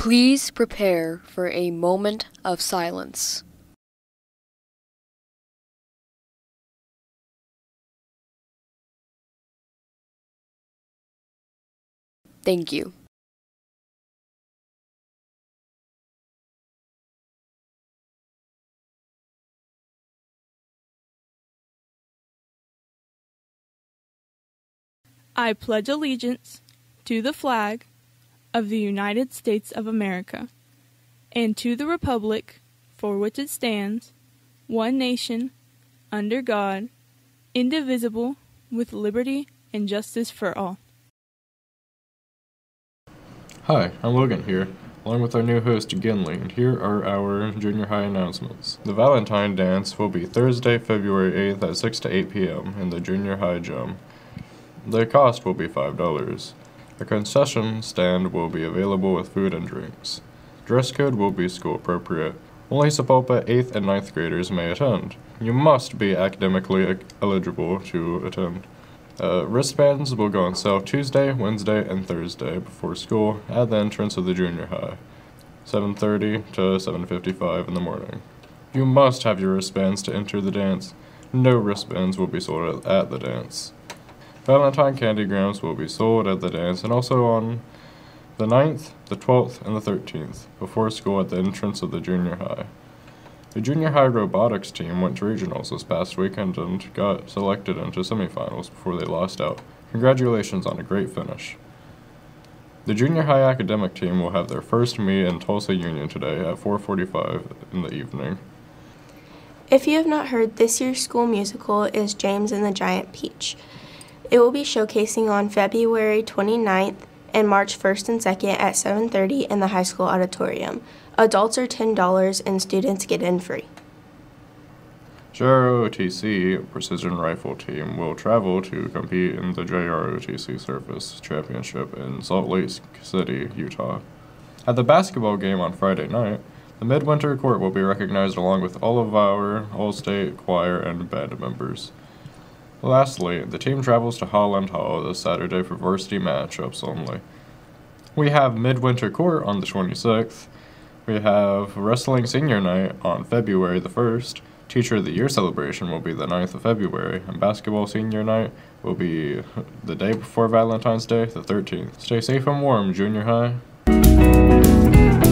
Please prepare for a moment of silence. Thank you. I pledge allegiance to the flag of the United States of America and to the republic for which it stands, one nation, under God, indivisible, with liberty and justice for all. Hi, I'm Logan here, along with our new host Ginley, and here are our junior high announcements. The Valentine dance will be Thursday, February 8th at 6 to 8 p.m. in the junior high gym. The cost will be $5. The concession stand will be available with food and drinks. Dress code will be school appropriate. Only Sapulpa 8th and 9th graders may attend. You must be academically eligible to attend. Uh, wristbands will go on sale Tuesday, Wednesday, and Thursday before school at the entrance of the junior high, 7:30 to 7:55 in the morning. You must have your wristbands to enter the dance. No wristbands will be sold at the dance. Valentine candy grams will be sold at the dance and also on the 9th, the 12th, and the 13th, before school at the entrance of the junior high. The junior high robotics team went to regionals this past weekend and got selected into semifinals before they lost out. Congratulations on a great finish. The junior high academic team will have their first meet in Tulsa Union today at 4:45 in the evening. If you have not heard, this year's school musical is James and the Giant Peach. It will be showcasing on February 29th and March 1st and 2nd at 7:30 in the high school auditorium. Adults are $10 and students get in free. JROTC Precision Rifle Team will travel to compete in the JROTC Service Championship in Salt Lake City, Utah. At the basketball game on Friday night, the Midwinter Court will be recognized along with all of our All State choir and band members. Lastly, the team travels to Holland Hall this Saturday for varsity matchups only. We have Midwinter Court on the 26th. We have Wrestling Senior Night on February the 1st. Teacher of the Year celebration will be the 9th of February, and Basketball Senior Night will be the day before Valentine's Day, the 13th. Stay safe and warm, junior high.